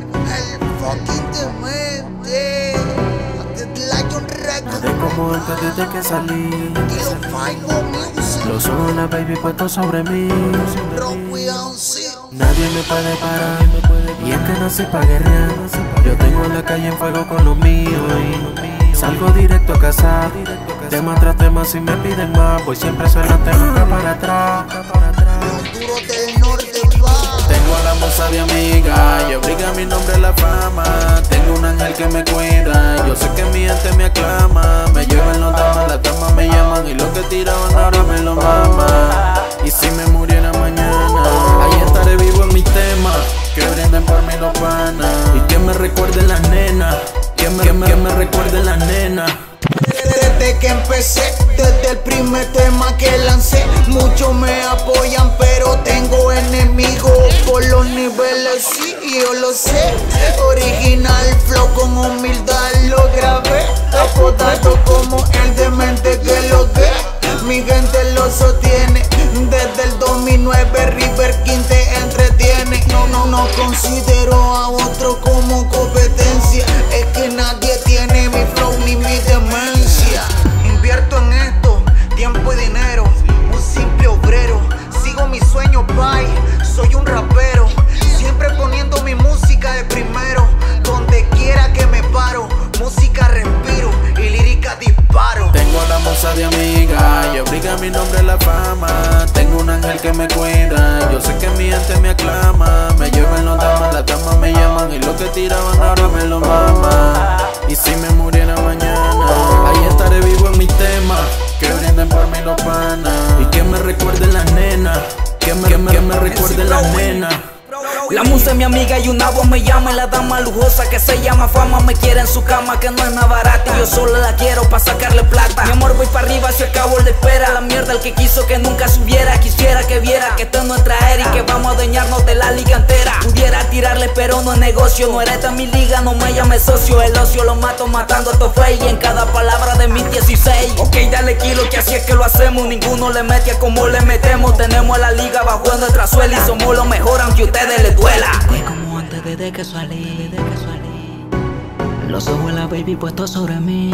believe I'm fucking demente. Lion Records. Como antes desde que salí. Los una baby puesto sobre mí. Nadie me puede parar. Y es que no se pa' guerrear. Yo tengo la calle en fuego con los míos. Y salgo directo a cazar. Tema tras tema, si me piden más, voy siempre suelante, nunca para atrás. Los duros del norte, va. Tengo a la moza de amiga, yo nombre la fama. Tengo un ángel que me cuida, yo sé que mi gente me aclama. Me llevan los damas, las damas me llaman y lo que tiraban ahora me lo mama. Y si me muriera mañana, ahí estaré vivo en mi tema. Que brinden por mí los panas y que me recuerden las nenas. Que me, recuerden las nenas. Desde que empecé, desde el primer tema que lancé, muchos me apoyan, los niveles, sí, yo lo sé. Original flow con humildad lo grabé, apodado como el demente que lo que mi gente lo sostiene. Desde el 2009 River King te entretiene. No, no, no considero Tengo un ángel que me cuida, yo sé que mi gente me aclama. Me llevan los damas, las damas me llaman y lo que tiraban ahora me lo mama. Y si me muriera mañana, ahí estaré vivo en mi tema. Que brinden por mí los panas y que me recuerden las nenas. Que me, que recuerden las nenas. La musa es mi amiga y una voz me llama y la dama lujosa que se llama fama me quiere en su cama que no es nada barata y yo solo la quiero pa' sacarle plata que nunca subiera Quisiera que viera que esto es nuestra era y que vamos a adueñarnos de la liga entera. Pudiera tirarle pero no es negocio No eres mi liga, no me llames socio. El ocio lo mato matando a estos Y en cada palabra de mis 16 Ok, dale kilo que así es que lo hacemos. Ninguno le mete a como le metemos. Tenemos la liga bajo nuestra suela Y somos los mejores aunque a ustedes les duela. Es como antes desde que salí. Los ojos de la baby puestos sobre mí.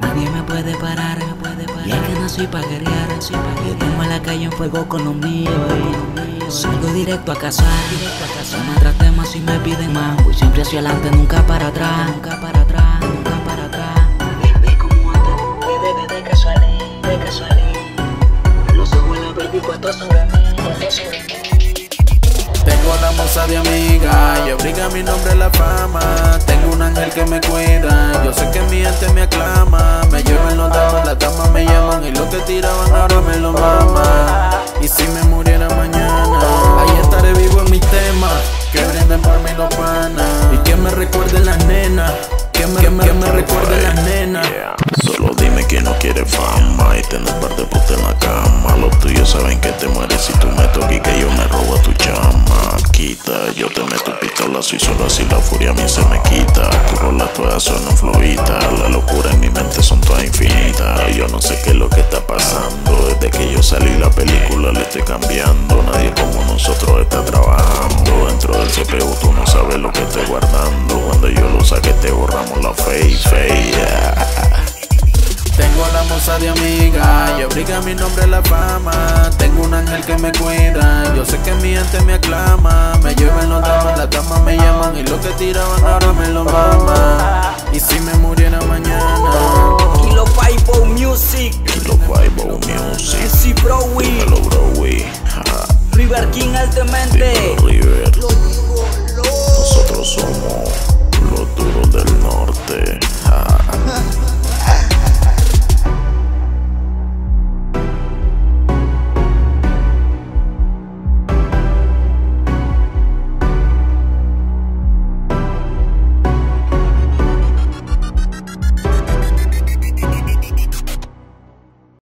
Nadie me puede parar, me puede parar. Nací pa' guerrear, nací pa' guerrear. A la calle en fuego con los míos y salgo directo a cazar, directo a. Tema tras tema si me piden más, voy siempre hacia adelante, nunca para atrás, nunca para atrás, nunca para atrás. Antes, desde, desde que salí, desde que salí. Los ojos de la baby puestos sobre Moza de amiga y obliga mi nombre a la fama. Tengo un ángel que me cuida, yo sé que mi gente me aclama. Me llevan los damas, las damas me llaman y lo que tiraban ahora me lo mama. Y si me muriera mañana, ahí estaré vivo en mi tema. Que brinden por mí los panas y que me recuerden las nenas. Que me, recuerden las nenas. Solo dime que no quieres fama y tener par de putas en la cama. Los tuyos saben que te mueres si tú me toques y que yo me robo a tu. Yo te meto pistolazo y solo así la furia a mí se me quita. Tu rola todas son fluida, la locura en mi mente son todas infinitas. Yo no sé qué es lo que está pasando. Desde que yo salí la película le estoy cambiando. Nadie como nosotros está trabajando. Dentro del CPU tú no sabes lo que estoy guardando. Cuando yo lo saque te borramos la fe, yeah. Tengo la moza de amiga y obliga mi nombre a la fama un ángel que me cuida. Yo sé que mi gente me aclama. Me llevan los damas, la cama me llaman. Y lo que tiraban ahora me lo mama. Y si me muriera mañana. Kilo Fibo Music. Kilo Fibo Music. MC Browy. Hello River King altamente. River. Nosotros somos los duros del norte.